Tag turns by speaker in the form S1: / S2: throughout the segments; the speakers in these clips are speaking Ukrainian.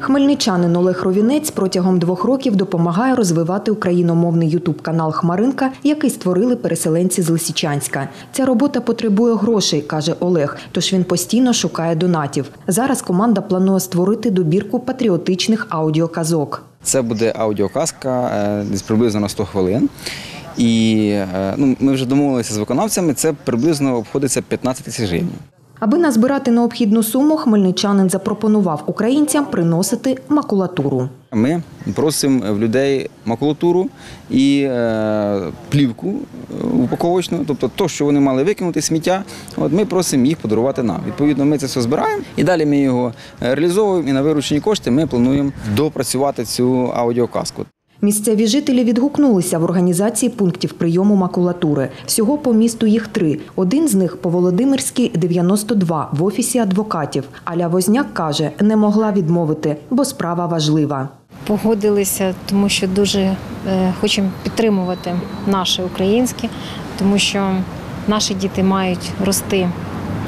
S1: Хмельничанин Олег Ровінець протягом двох років допомагає розвивати україномовний ютуб-канал Хмаринка, який створили переселенці з Лисичанська. Ця робота потребує грошей, каже Олег, тож він постійно шукає донатів. Зараз команда планує створити добірку патріотичних аудіоказок.
S2: Це буде аудіоказка е, десь приблизно на 100 хвилин. І е, ну, ми вже домовилися з виконавцями, це приблизно обходиться 15 тисяч гривень.
S1: Аби назбирати необхідну суму, хмельничанин запропонував українцям приносити макулатуру.
S2: Ми просимо в людей макулатуру і е, плівку е, упаковочну, тобто то, що вони мали викинути сміття, от ми просимо їх подарувати нам. Відповідно, ми це все збираємо і далі ми його е, реалізовуємо. І на виручені кошти ми плануємо допрацювати цю аудіоказку.
S1: Місцеві жителі відгукнулися в організації пунктів прийому макулатури. Всього по місту їх три. Один з них по Володимирській 92 в офісі адвокатів. Аля Возняк каже, не могла відмовити, бо справа важлива.
S3: Погодилися, тому що дуже е, хочемо підтримувати наше українське, тому що наші діти мають рости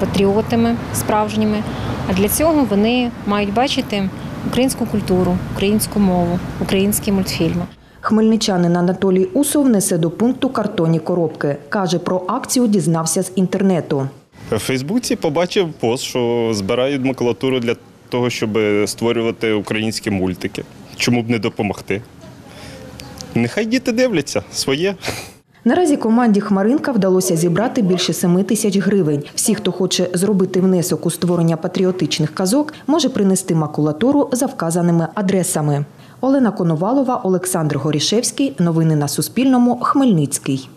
S3: патріотами справжніми. А для цього вони мають бачити українську культуру, українську мову, українські мультфільми.
S1: Хмельничанин Анатолій Усов несе до пункту картонні коробки. Каже, про акцію дізнався з інтернету.
S4: В Фейсбуці побачив пост, що збирають макулатуру для того, щоб створювати українські мультики. Чому б не допомогти? Нехай діти дивляться своє.
S1: Наразі команді Хмаринка вдалося зібрати більше 7 тисяч гривень. Всі, хто хоче зробити внесок у створення патріотичних казок, може принести макулатуру за вказаними адресами. Олена Коновалова, Олександр Горішевський. Новини на Суспільному. Хмельницький.